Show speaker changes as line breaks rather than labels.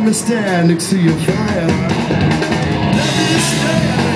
Let me stand next to your fire. Let me stand.